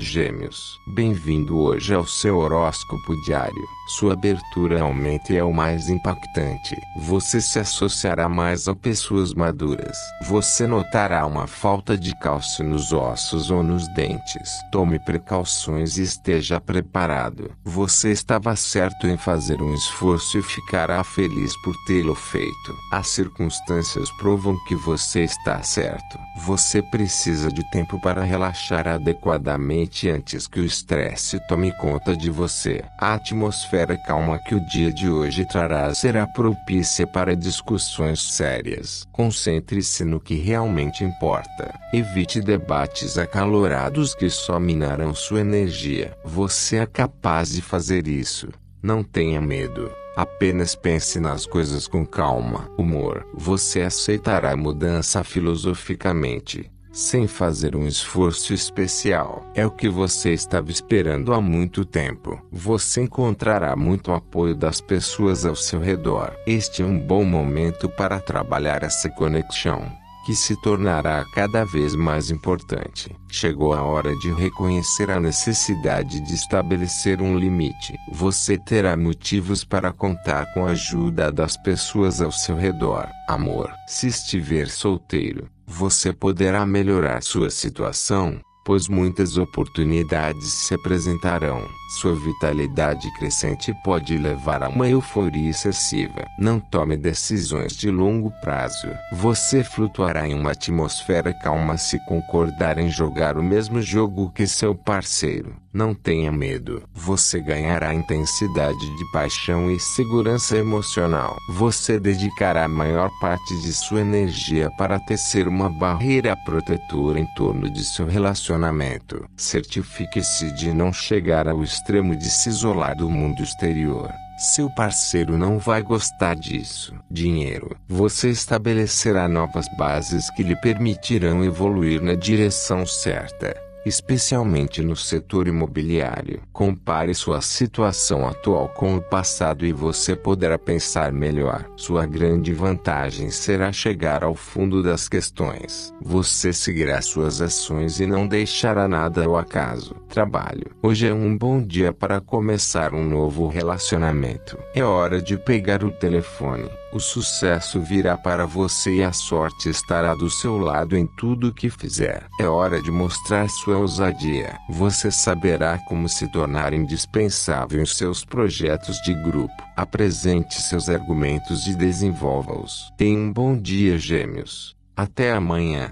Gêmeos, bem-vindo hoje ao seu horóscopo diário. Sua abertura aumenta e é o mais impactante. Você se associará mais a pessoas maduras. Você notará uma falta de cálcio nos ossos ou nos dentes. Tome precauções e esteja preparado. Você estava certo em fazer um esforço e ficará feliz por tê-lo feito. As circunstâncias provam que você está certo. Você precisa de tempo para relaxar adequadamente antes que o estresse tome conta de você. A atmosfera calma que o dia de hoje trará será propícia para discussões sérias. Concentre-se no que realmente importa. Evite debates acalorados que só minarão sua energia. Você é capaz de fazer isso. Não tenha medo. Apenas pense nas coisas com calma. Humor. Você aceitará a mudança filosoficamente, sem fazer um esforço especial. É o que você estava esperando há muito tempo. Você encontrará muito apoio das pessoas ao seu redor. Este é um bom momento para trabalhar essa conexão que se tornará cada vez mais importante. Chegou a hora de reconhecer a necessidade de estabelecer um limite. Você terá motivos para contar com a ajuda das pessoas ao seu redor. Amor. Se estiver solteiro, você poderá melhorar sua situação pois muitas oportunidades se apresentarão. Sua vitalidade crescente pode levar a uma euforia excessiva. Não tome decisões de longo prazo. Você flutuará em uma atmosfera calma se concordar em jogar o mesmo jogo que seu parceiro. Não tenha medo. Você ganhará intensidade de paixão e segurança emocional. Você dedicará a maior parte de sua energia para tecer uma barreira protetora em torno de seu relacionamento. Certifique-se de não chegar ao extremo de se isolar do mundo exterior. Seu parceiro não vai gostar disso. Dinheiro. Você estabelecerá novas bases que lhe permitirão evoluir na direção certa especialmente no setor imobiliário. Compare sua situação atual com o passado e você poderá pensar melhor. Sua grande vantagem será chegar ao fundo das questões. Você seguirá suas ações e não deixará nada ao acaso. Trabalho. Hoje é um bom dia para começar um novo relacionamento. É hora de pegar o telefone. O sucesso virá para você e a sorte estará do seu lado em tudo que fizer. É hora de mostrar sua ousadia. Você saberá como se tornar indispensável em seus projetos de grupo. Apresente seus argumentos e desenvolva-os. Tenha um bom dia, gêmeos. Até amanhã.